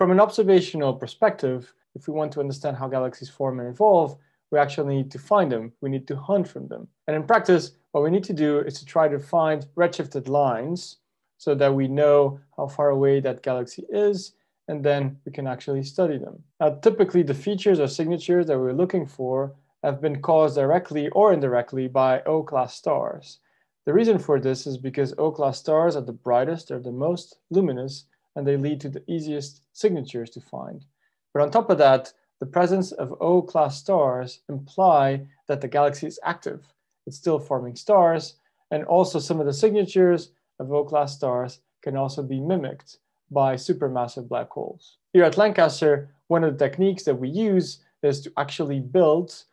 From an observational perspective, if we want to understand how galaxies form and evolve, we actually need to find them. We need to hunt from them. And in practice, what we need to do is to try to find redshifted lines so that we know how far away that galaxy is, and then we can actually study them. Now, typically the features or signatures that we're looking for have been caused directly or indirectly by O-class stars. The reason for this is because O-class stars are the brightest, they're the most luminous, and they lead to the easiest signatures to find. But on top of that, the presence of O-class stars imply that the galaxy is active. It's still forming stars, and also some of the signatures of O-class stars can also be mimicked by supermassive black holes. Here at Lancaster, one of the techniques that we use is to actually build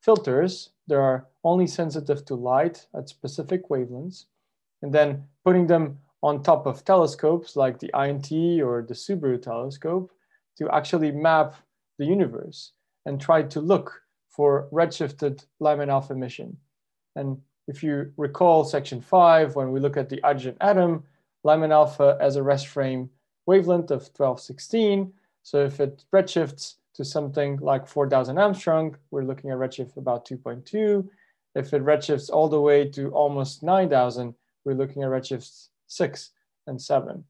filters that are only sensitive to light at specific wavelengths, and then putting them on top of telescopes like the INT or the Subaru telescope to actually map the universe and try to look for redshifted Lyman alpha emission. And if you recall section five, when we look at the hydrogen atom, Lyman alpha has a rest frame wavelength of 1216. So if it redshifts to something like 4000 Angstrom, we're looking at redshift about 2.2. If it redshifts all the way to almost 9000, we're looking at redshifts six and seven.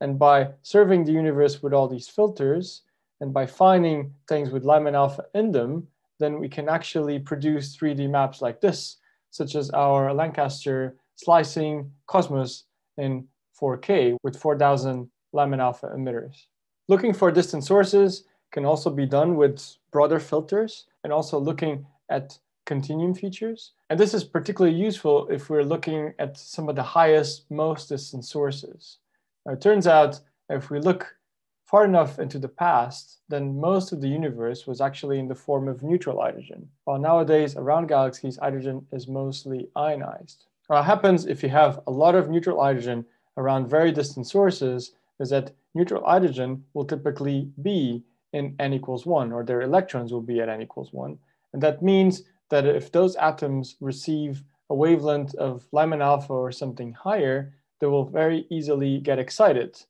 And by serving the universe with all these filters, and by finding things with Lyman alpha in them, then we can actually produce 3D maps like this, such as our Lancaster slicing Cosmos in 4K with 4000 Lyman alpha emitters. Looking for distant sources can also be done with broader filters and also looking at continuum features. And this is particularly useful if we're looking at some of the highest, most distant sources. Now, it turns out if we look far enough into the past, then most of the universe was actually in the form of neutral hydrogen, while nowadays around galaxies, hydrogen is mostly ionized. What happens if you have a lot of neutral hydrogen around very distant sources is that neutral hydrogen will typically be in n equals one, or their electrons will be at n equals one. And that means that if those atoms receive a wavelength of Lyman alpha or something higher, they will very easily get excited.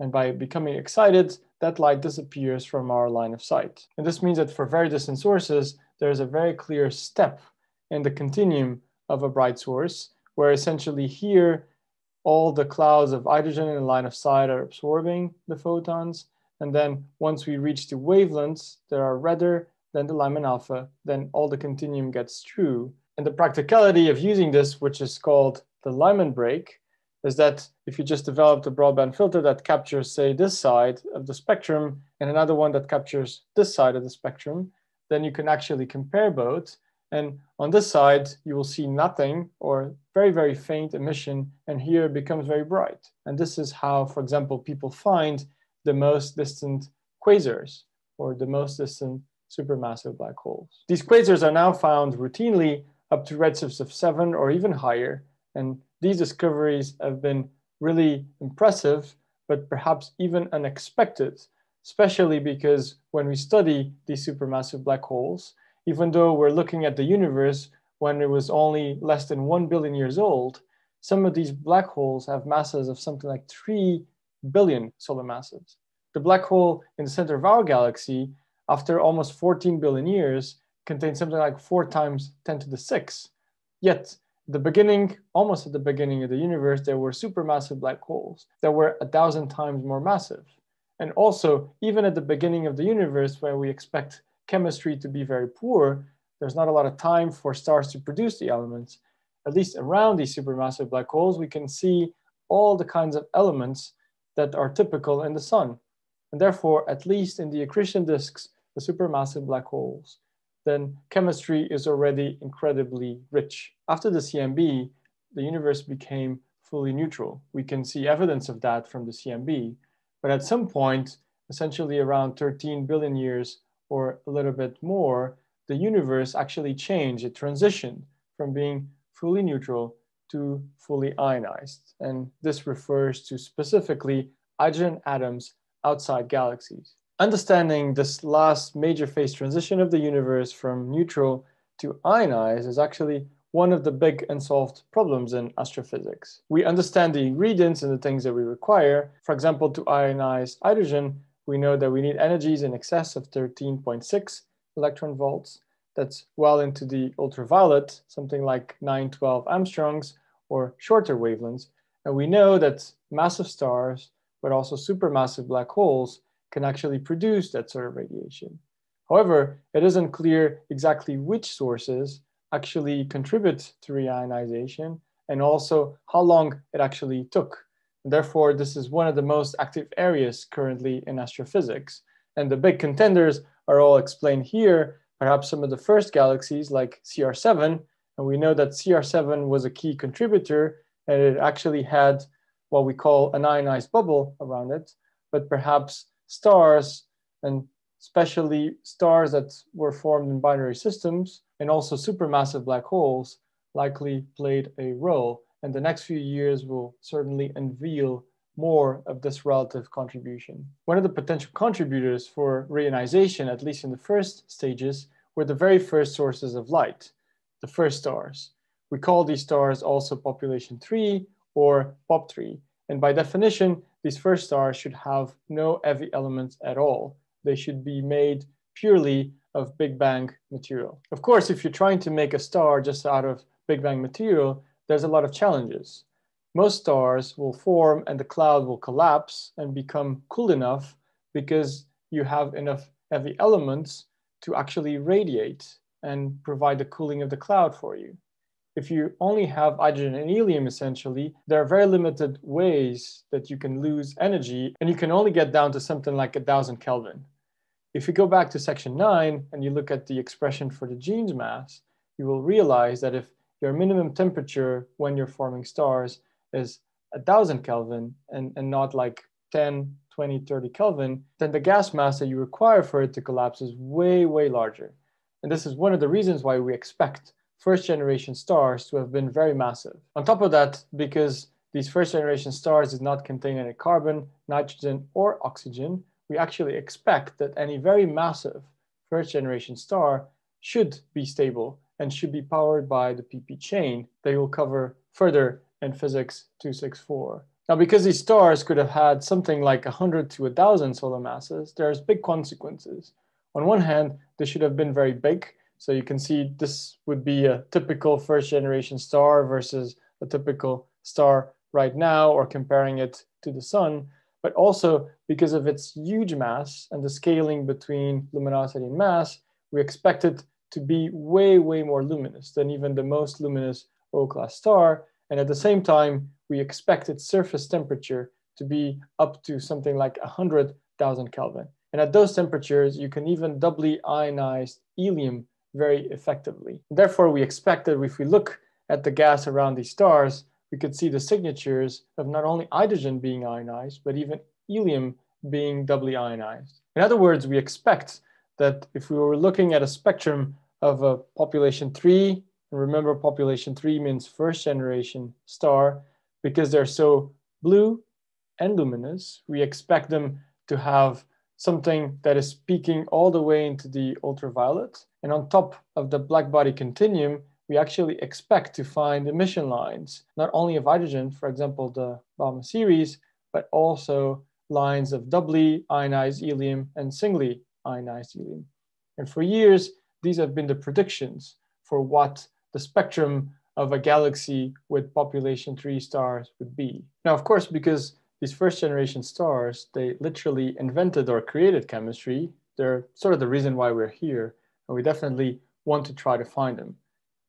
And by becoming excited, that light disappears from our line of sight. And this means that for very distant sources, there's a very clear step in the continuum of a bright source, where essentially here, all the clouds of hydrogen in the line of sight are absorbing the photons. And then once we reach the wavelengths that are redder than the Lyman alpha, then all the continuum gets true. And the practicality of using this, which is called the Lyman break, is that if you just develop a broadband filter that captures, say, this side of the spectrum and another one that captures this side of the spectrum, then you can actually compare both. And on this side, you will see nothing or very, very faint emission, and here it becomes very bright. And this is how, for example, people find the most distant quasars or the most distant supermassive black holes. These quasars are now found routinely up to redshifts of seven or even higher, and these discoveries have been really impressive, but perhaps even unexpected, especially because when we study these supermassive black holes, even though we're looking at the universe when it was only less than 1 billion years old, some of these black holes have masses of something like 3 billion solar masses. The black hole in the center of our galaxy, after almost 14 billion years, contains something like 4 times 10 to the 6. Yet the beginning, almost at the beginning of the universe, there were supermassive black holes that were a thousand times more massive. And also, even at the beginning of the universe, where we expect chemistry to be very poor, there's not a lot of time for stars to produce the elements. At least around these supermassive black holes, we can see all the kinds of elements that are typical in the sun. And therefore, at least in the accretion disks, the supermassive black holes, then chemistry is already incredibly rich. After the CMB, the universe became fully neutral. We can see evidence of that from the CMB. But at some point, essentially around 13 billion years or a little bit more, the universe actually changed. It transitioned from being fully neutral to fully ionized. And this refers to specifically hydrogen atoms outside galaxies. Understanding this last major phase transition of the universe from neutral to ionized is actually one of the big unsolved problems in astrophysics. We understand the ingredients and the things that we require. For example, to ionize hydrogen, we know that we need energies in excess of 13.6 electron volts. That's well into the ultraviolet, something like 912 angstroms or shorter wavelengths. And we know that massive stars, but also supermassive black holes can actually produce that sort of radiation. However, it isn't clear exactly which sources actually contribute to reionization and also how long it actually took. And therefore, this is one of the most active areas currently in astrophysics. And the big contenders are all explained here, perhaps some of the first galaxies like CR7. And we know that CR7 was a key contributor and it actually had what we call an ionized bubble around it, but perhaps stars and especially stars that were formed in binary systems and also supermassive black holes likely played a role. And the next few years will certainly unveil more of this relative contribution. One of the potential contributors for reionization, at least in the first stages, were the very first sources of light, the first stars. We call these stars also population 3 or POP3. And by definition, these first stars should have no heavy elements at all. They should be made purely of Big Bang material. Of course, if you're trying to make a star just out of Big Bang material, there's a lot of challenges. Most stars will form and the cloud will collapse and become cool enough because you have enough heavy elements to actually radiate and provide the cooling of the cloud for you. If you only have hydrogen and helium, essentially, there are very limited ways that you can lose energy, and you can only get down to something like a thousand Kelvin. If you go back to section nine and you look at the expression for the Jeans mass, you will realize that if your minimum temperature when you're forming stars is a thousand Kelvin and, and not like 10, 20, 30 Kelvin, then the gas mass that you require for it to collapse is way, way larger. And this is one of the reasons why we expect first generation stars to have been very massive. On top of that, because these first generation stars did not contain any carbon, nitrogen, or oxygen, we actually expect that any very massive first generation star should be stable and should be powered by the PP chain that we'll cover further in physics 264. Now, because these stars could have had something like 100 to 1,000 solar masses, there's big consequences. On one hand, they should have been very big. So you can see this would be a typical first generation star versus a typical star right now, or comparing it to the sun but also because of its huge mass and the scaling between luminosity and mass, we expect it to be way, way more luminous than even the most luminous O-class star. And at the same time, we expect its surface temperature to be up to something like 100,000 Kelvin. And at those temperatures, you can even doubly ionize helium very effectively. Therefore, we expect that if we look at the gas around these stars, we could see the signatures of not only hydrogen being ionized, but even helium being doubly ionized. In other words, we expect that if we were looking at a spectrum of a population three, and remember population three means first generation star, because they're so blue and luminous, we expect them to have something that is peaking all the way into the ultraviolet. And on top of the black body continuum, we actually expect to find emission lines, not only of hydrogen, for example, the Balmer series, but also lines of doubly ionized helium and singly ionized helium. And for years, these have been the predictions for what the spectrum of a galaxy with population three stars would be. Now, of course, because these first generation stars, they literally invented or created chemistry, they're sort of the reason why we're here. And we definitely want to try to find them.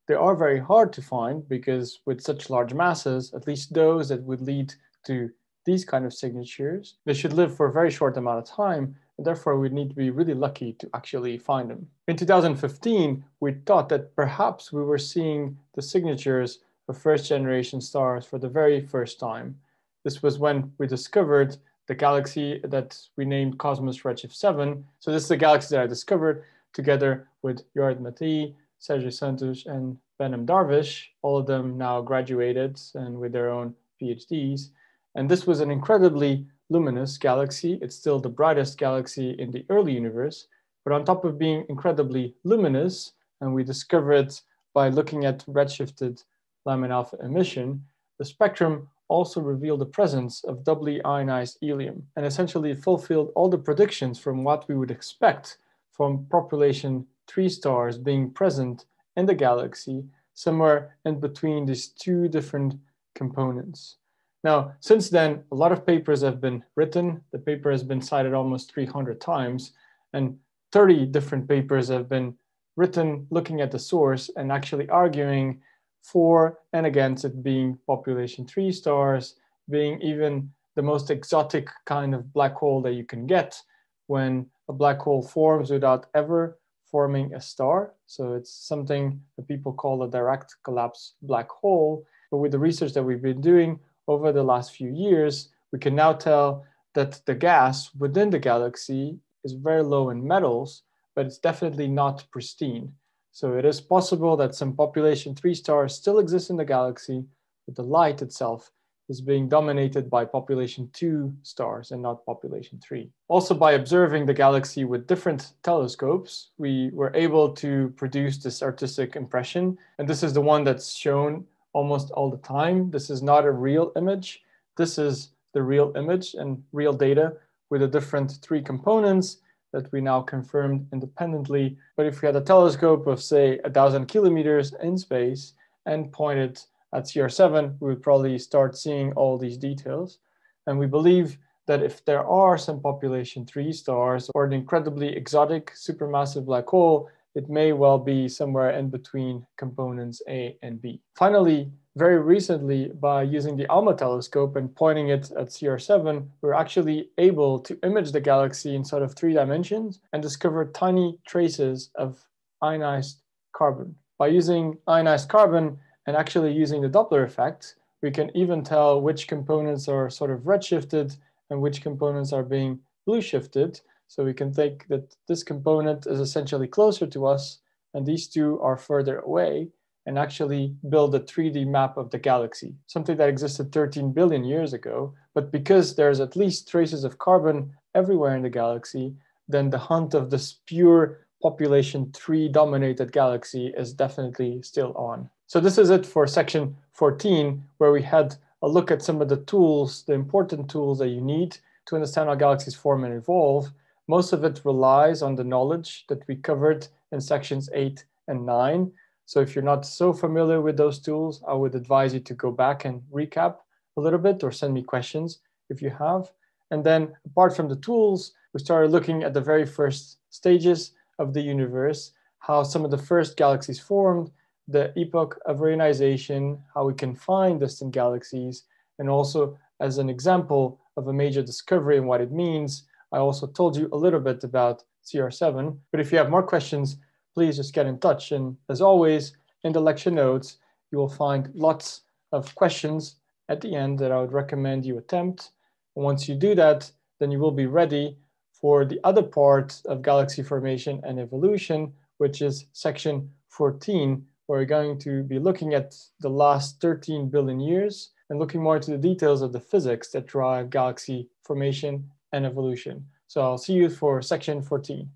They are very hard to find because with such large masses, at least those that would lead to these kind of signatures, they should live for a very short amount of time, and therefore we need to be really lucky to actually find them. In 2015, we thought that perhaps we were seeing the signatures of first generation stars for the very first time. This was when we discovered the galaxy that we named Cosmos Redshift 7. So this is the galaxy that I discovered together with Jorryt Matthee, Sergio Santos and Behnam Darvish, all of them now graduated and with their own PhDs. And this was an incredibly luminous galaxy. It's still the brightest galaxy in the early universe. But on top of being incredibly luminous, and we discovered by looking at redshifted Lyman alpha emission, the spectrum also revealed the presence of doubly ionized helium and essentially fulfilled all the predictions from what we would expect from population 3 stars being present in the galaxy somewhere in between these two different components. Now, since then, a lot of papers have been written. The paper has been cited almost 300 times, and 30 different papers have been written looking at the source and actually arguing for and against it being population three stars, being even the most exotic kind of black hole that you can get when a black hole forms without ever forming a star. So it's something that people call a direct collapse black hole. But with the research that we've been doing over the last few years, we can now tell that the gas within the galaxy is very low in metals, but it's definitely not pristine. So it is possible that some population three stars still exist in the galaxy, but the light itself is being dominated by population two stars and not population three. Also by observing the galaxy with different telescopes, we were able to produce this artistic impression. And this is the one that's shown almost all the time. This is not a real image. This is the real image and real data with the different three components that we now confirmed independently. But if we had a telescope of say a thousand kilometers in space and pointed at CR7, we would probably start seeing all these details. And we believe that if there are some population three stars or an incredibly exotic supermassive black hole, it may well be somewhere in between components A and B. Finally, very recently, by using the ALMA telescope and pointing it at CR7, we're actually able to image the galaxy in sort of three dimensions and discover tiny traces of ionized carbon. By using ionized carbon and actually using the Doppler effect, we can even tell which components are sort of redshifted and which components are being blue shifted. So we can think that this component is essentially closer to us and these two are further away and actually build a 3D map of the galaxy, something that existed 13 billion years ago. But because there's at least traces of carbon everywhere in the galaxy, then the hunt of this pure population 3 dominated galaxy is definitely still on. So this is it for section 14, where we had a look at some of the tools, the important tools that you need to understand how galaxies form and evolve. Most of it relies on the knowledge that we covered in sections 8 and 9. So if you're not so familiar with those tools, I would advise you to go back and recap a little bit or send me questions if you have. And then apart from the tools, we started looking at the very first stages of the universe, how some of the first galaxies formed, the epoch of reionization, how we can find distant galaxies, and also as an example of a major discovery and what it means, I also told you a little bit about CR7. But if you have more questions, please just get in touch. And as always, in the lecture notes, you will find lots of questions at the end that I would recommend you attempt. And once you do that, then you will be ready for the other part of galaxy formation and evolution, which is section 14, where we're going to be looking at the last 13 billion years and looking more into the details of the physics that drive galaxy formation and evolution. So I'll see you for section 14.